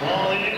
Ball in.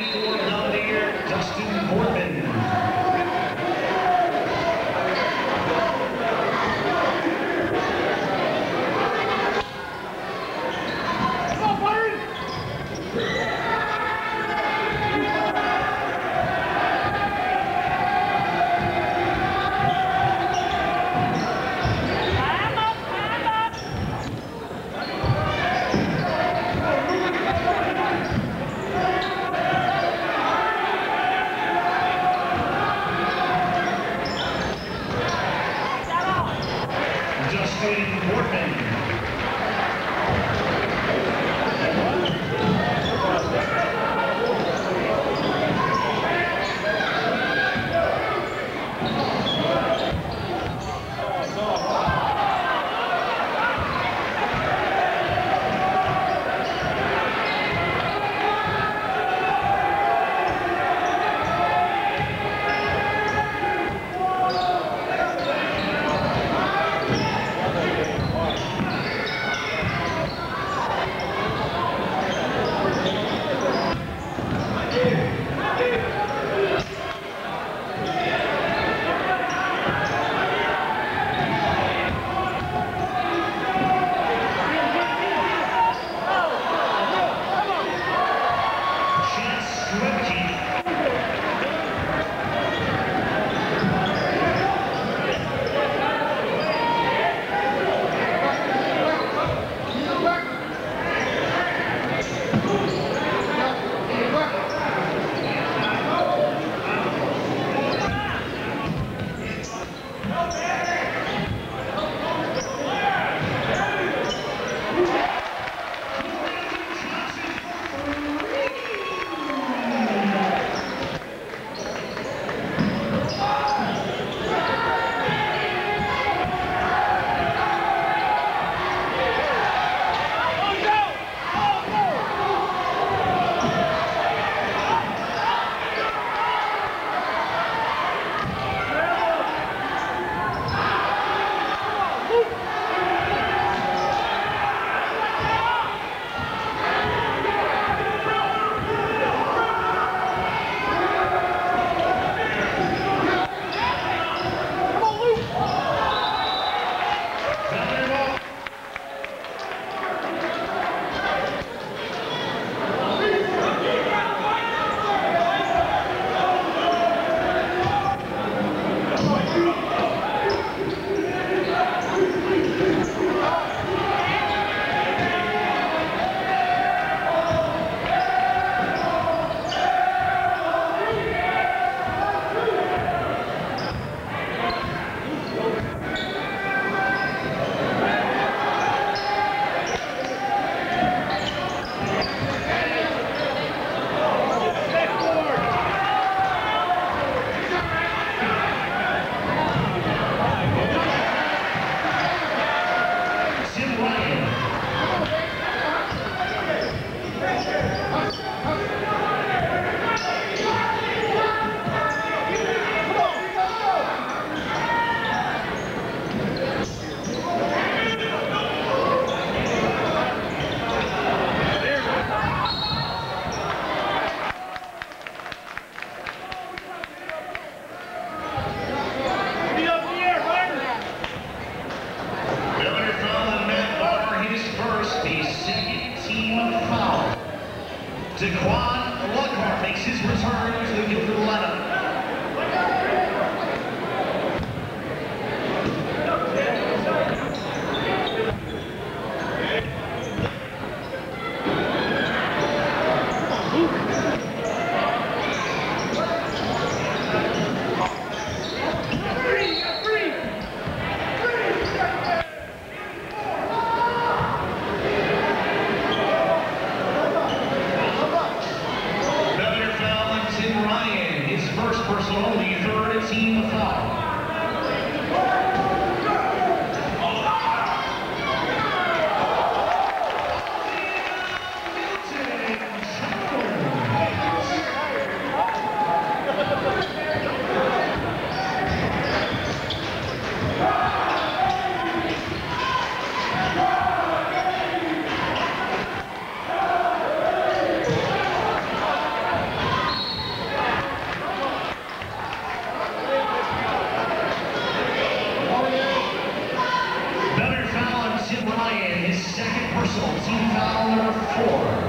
four.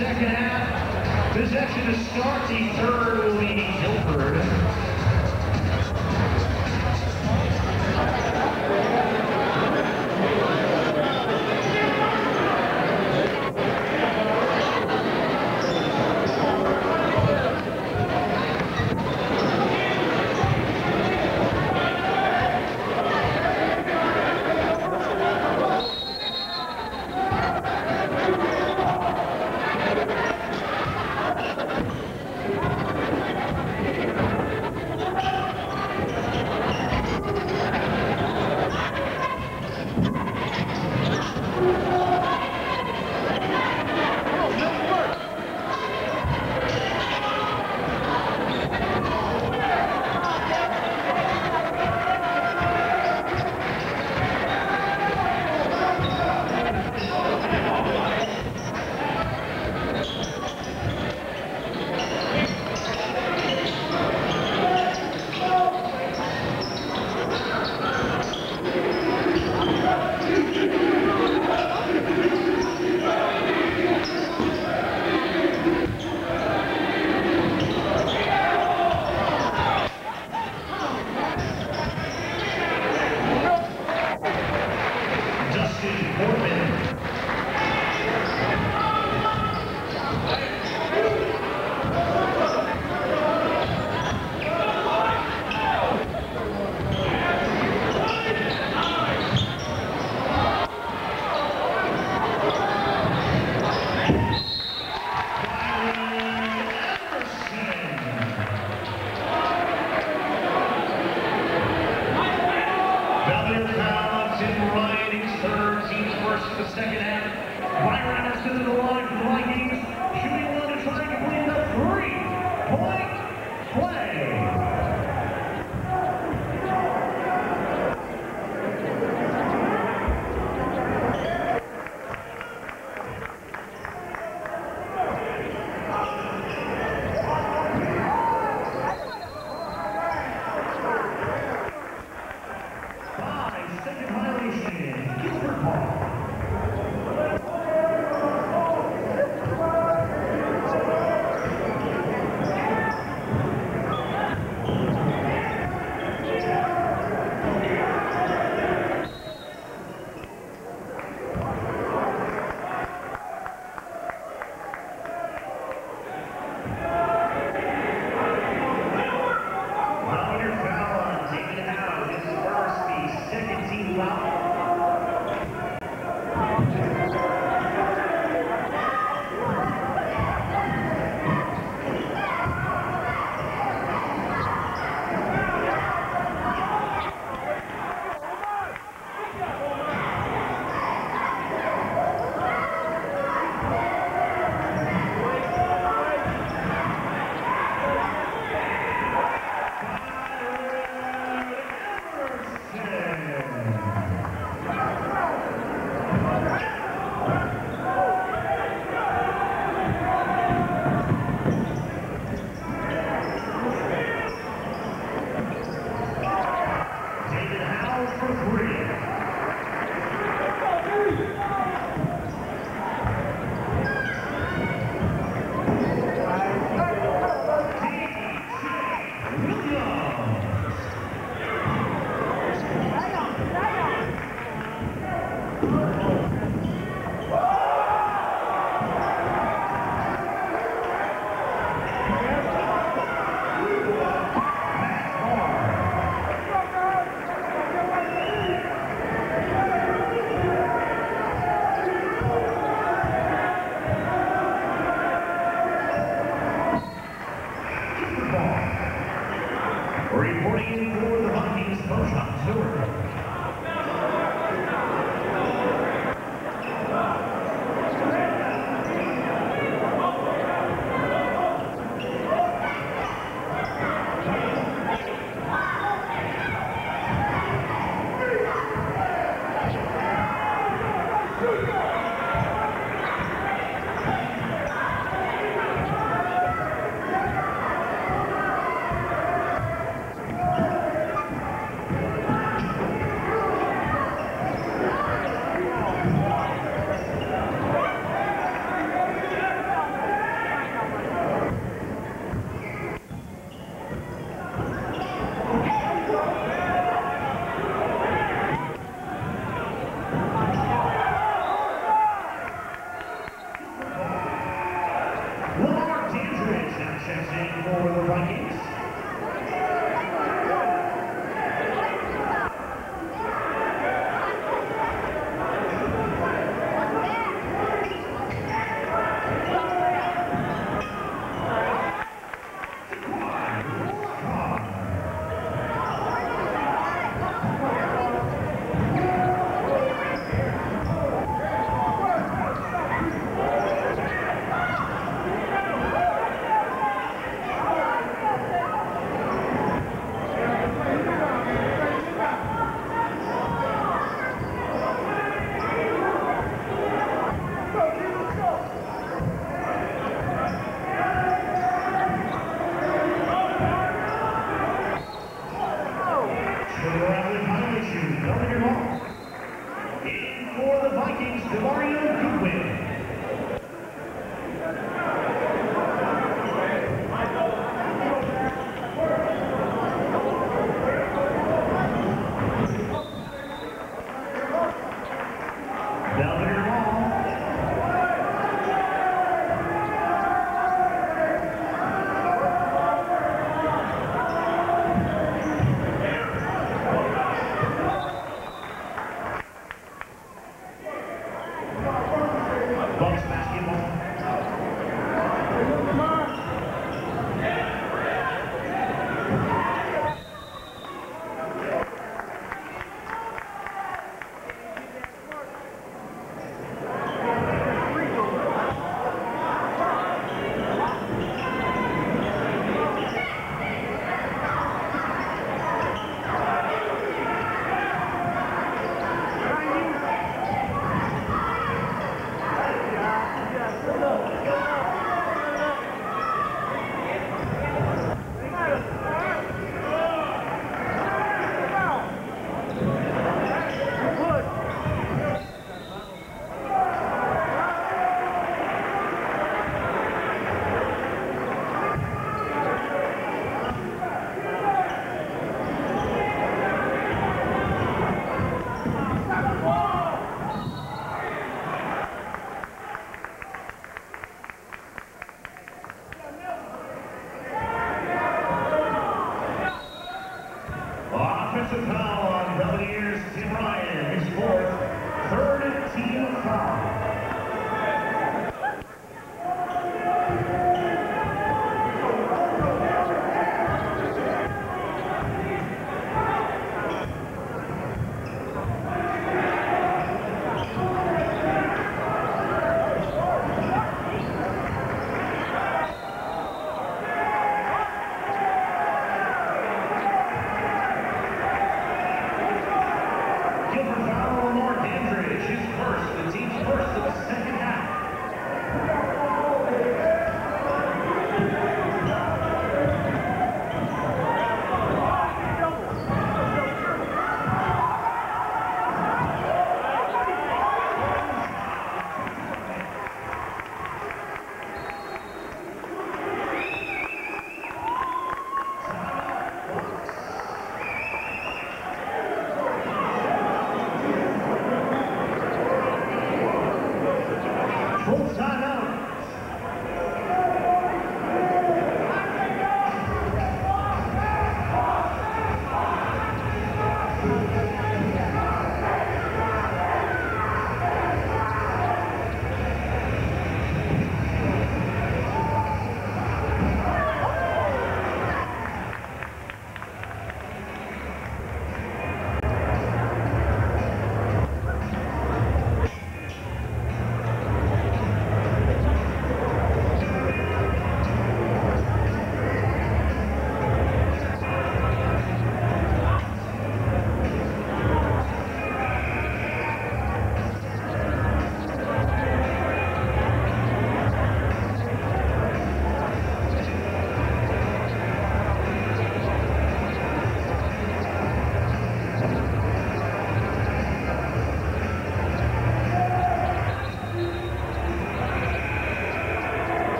Second half, possession to start the third will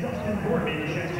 Jones. And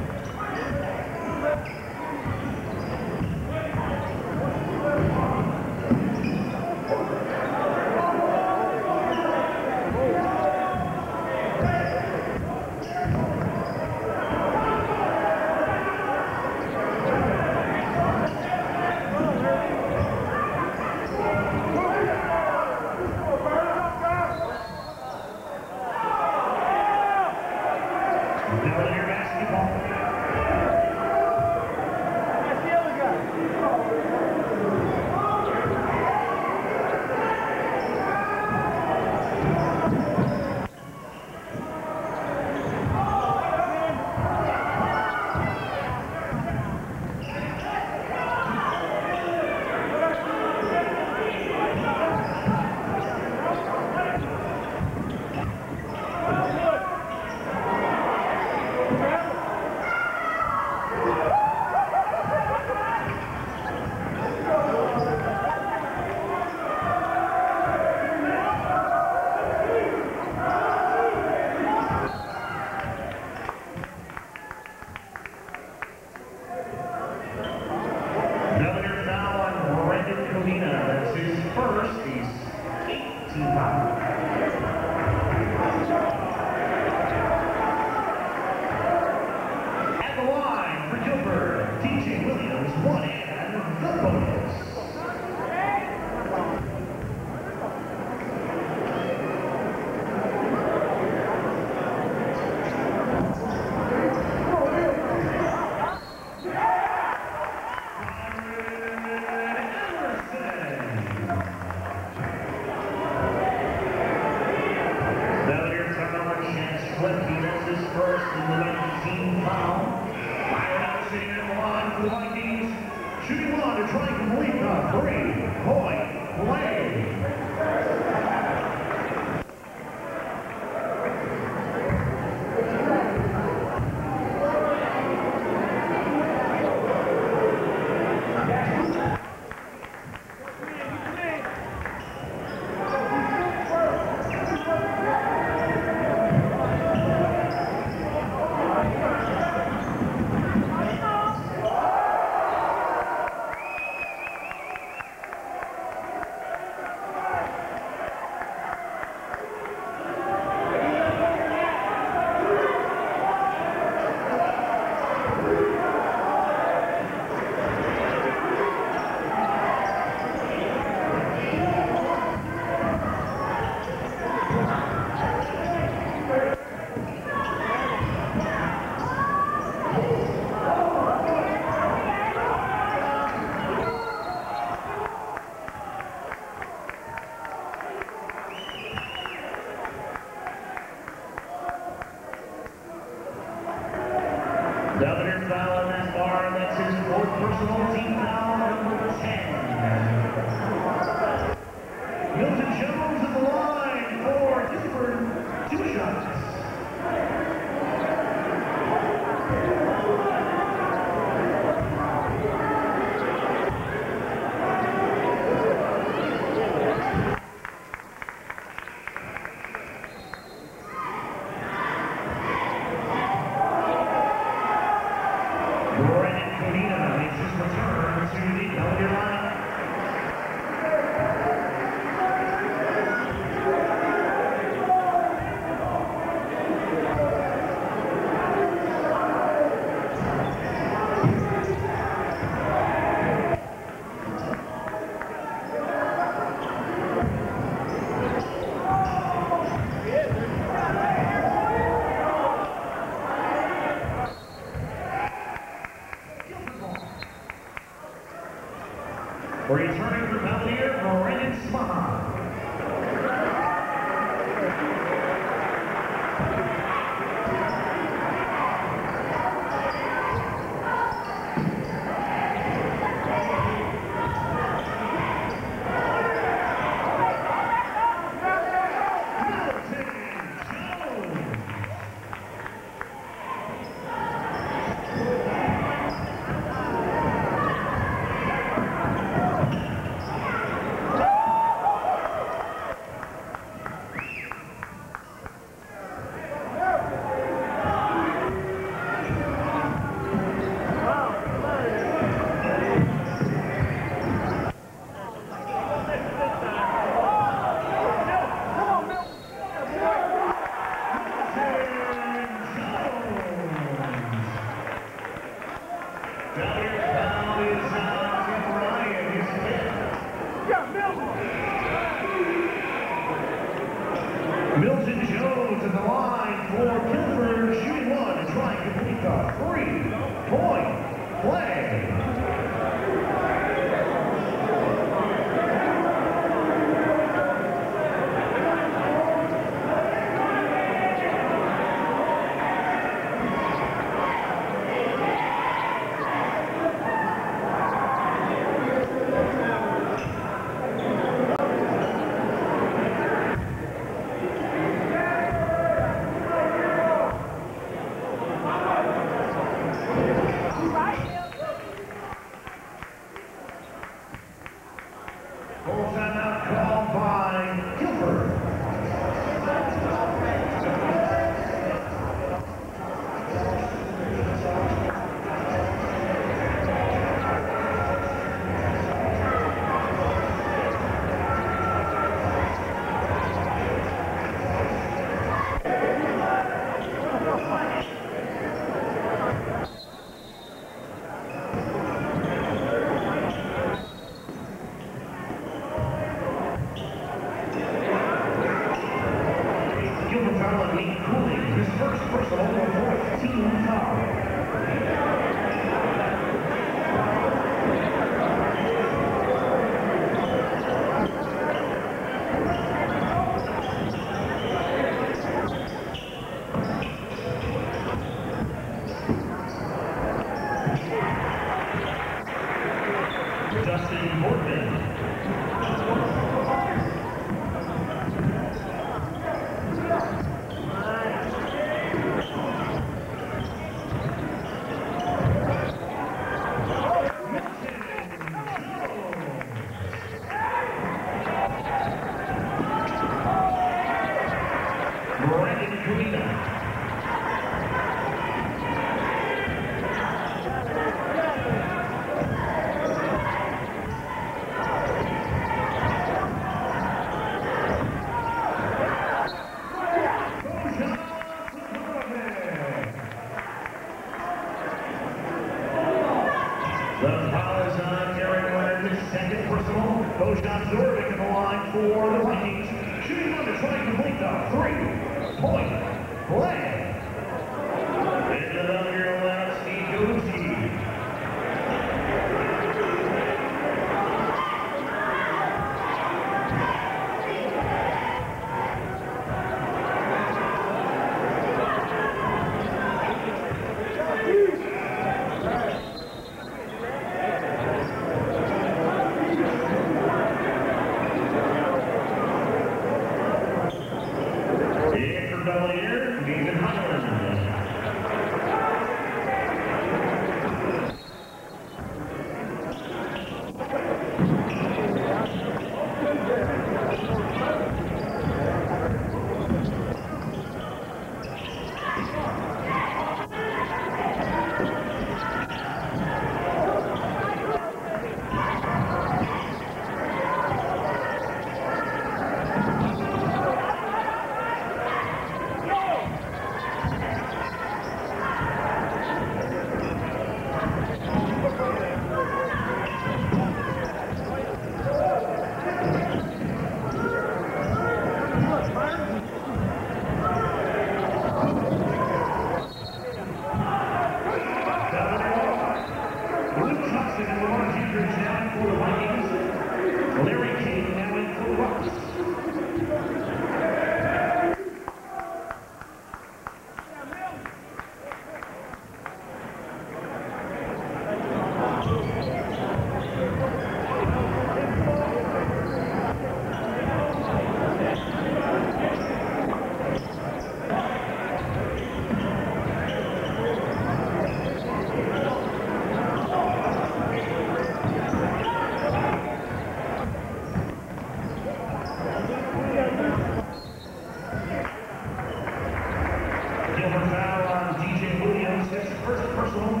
on DJ Williams. His first personal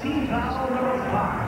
team number five.